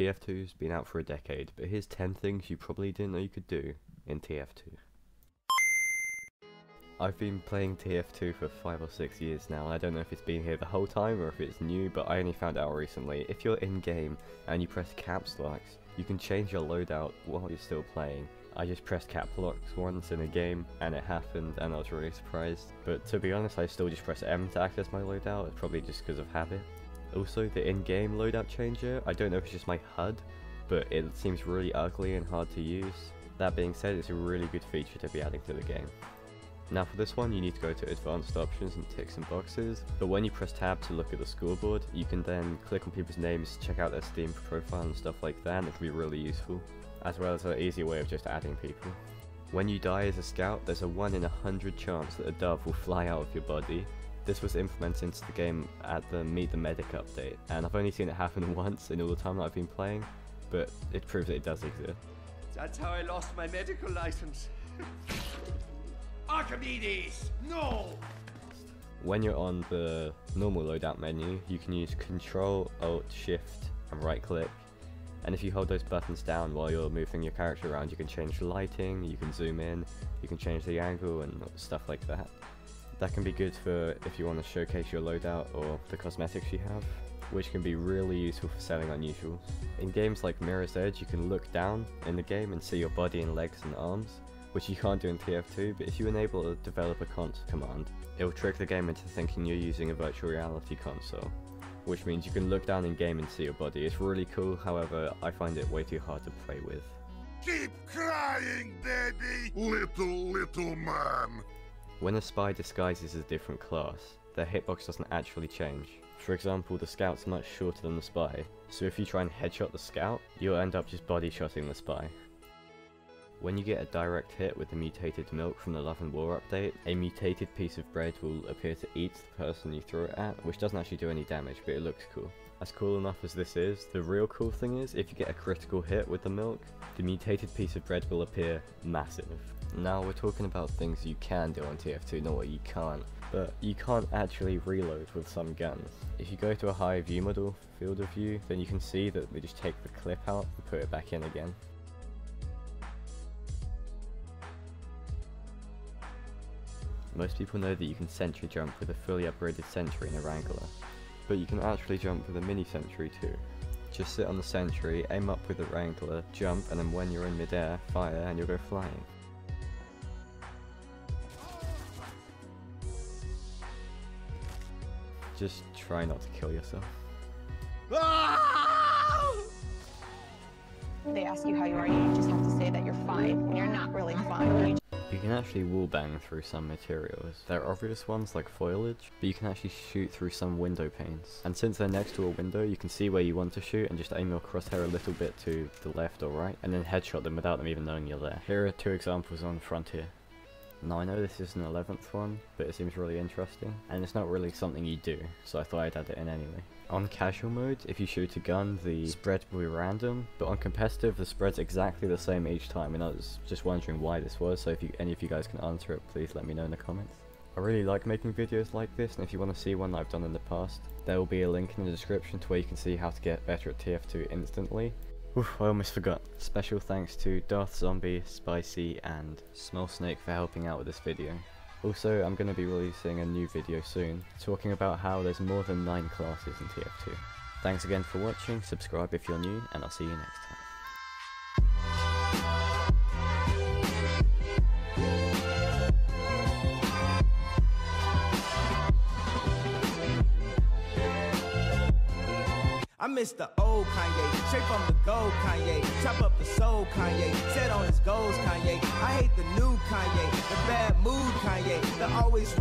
TF2's been out for a decade, but here's 10 things you probably didn't know you could do in TF2. I've been playing TF2 for 5 or 6 years now, I don't know if it's been here the whole time or if it's new, but I only found out recently. If you're in-game and you press caps locks, you can change your loadout while you're still playing. I just pressed cap locks once in a game and it happened and I was really surprised. But to be honest, I still just press M to access my loadout, it's probably just because of habit. Also, the in-game loadout changer, I don't know if it's just my HUD, but it seems really ugly and hard to use. That being said, it's a really good feature to be adding to the game. Now for this one you need to go to advanced options and tick some boxes, but when you press tab to look at the scoreboard, you can then click on people's names, check out their Steam profile and stuff like that and it can be really useful, as well as an easy way of just adding people. When you die as a scout, there's a 1 in a 100 chance that a dove will fly out of your body. This was implemented into the game at the Meet the Medic update, and I've only seen it happen once in all the time that I've been playing, but it proves that it does exist. That's how I lost my medical license. Archimedes! No! When you're on the normal loadout menu, you can use Control, Alt, Shift, and right click. And if you hold those buttons down while you're moving your character around, you can change the lighting, you can zoom in, you can change the angle and stuff like that. That can be good for if you want to showcase your loadout or the cosmetics you have, which can be really useful for selling unusuals. In games like Mirror's Edge, you can look down in the game and see your body and legs and arms, which you can't do in TF2, but if you enable a developer cons command, it will trick the game into thinking you're using a virtual reality console, which means you can look down in game and see your body. It's really cool, however, I find it way too hard to play with. Keep crying, baby! Little, little man! When a spy disguises as a different class, their hitbox doesn't actually change. For example, the scout's much shorter than the spy, so if you try and headshot the scout, you'll end up just body shotting the spy. When you get a direct hit with the mutated milk from the Love and War update, a mutated piece of bread will appear to eat the person you throw it at, which doesn't actually do any damage, but it looks cool. As cool enough as this is, the real cool thing is, if you get a critical hit with the milk, the mutated piece of bread will appear massive. Now we're talking about things you can do on TF2, not what you can't. But you can't actually reload with some guns. If you go to a high view model field of view, then you can see that we just take the clip out and put it back in again. Most people know that you can sentry jump with a fully upgraded sentry in a Wrangler, but you can actually jump with a mini sentry too. Just sit on the sentry, aim up with the Wrangler, jump, and then when you're in midair, fire and you'll go flying. Just try not to kill yourself. They ask you how you are, you just have to say that you're fine when you're not really fine. You You can actually wallbang through some materials. There are obvious ones like foliage, but you can actually shoot through some window panes. And since they're next to a window, you can see where you want to shoot and just aim your crosshair a little bit to the left or right, and then headshot them without them even knowing you're there. Here are two examples on Frontier. Now I know this is an 11th one, but it seems really interesting, and it's not really something you do, so I thought I'd add it in anyway. On casual mode, if you shoot a gun, the spread will be random, but on competitive, the spread's exactly the same each time, and I was just wondering why this was, so if you, any of you guys can answer it, please let me know in the comments. I really like making videos like this, and if you want to see one I've done in the past, there will be a link in the description to where you can see how to get better at TF2 instantly. Oof, I almost forgot. Special thanks to Darth Zombie, Spicy, and Smol Snake for helping out with this video. Also, I'm going to be releasing a new video soon, talking about how there's more than 9 classes in TF2. Thanks again for watching, subscribe if you're new, and I'll see you next time. I miss the old Kanye, straight from the gold Kanye. Chop up the soul Kanye, set on his goals Kanye. I hate the new Kanye, the bad mood Kanye, the always.